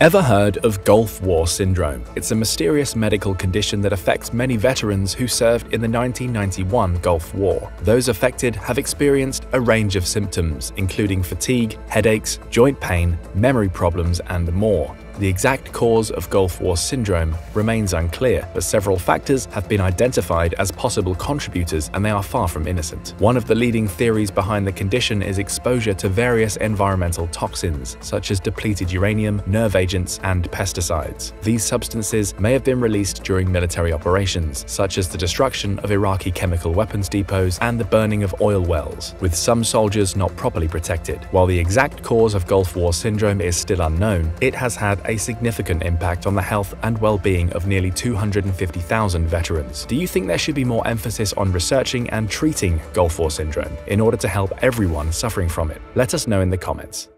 Ever heard of Gulf War Syndrome? It's a mysterious medical condition that affects many veterans who served in the 1991 Gulf War. Those affected have experienced a range of symptoms, including fatigue, headaches, joint pain, memory problems, and more. The exact cause of Gulf War syndrome remains unclear, but several factors have been identified as possible contributors and they are far from innocent. One of the leading theories behind the condition is exposure to various environmental toxins, such as depleted uranium, nerve agents, and pesticides. These substances may have been released during military operations, such as the destruction of Iraqi chemical weapons depots and the burning of oil wells, with some soldiers not properly protected. While the exact cause of Gulf War syndrome is still unknown, it has had significant impact on the health and well-being of nearly 250,000 veterans. Do you think there should be more emphasis on researching and treating Gulf War syndrome in order to help everyone suffering from it? Let us know in the comments.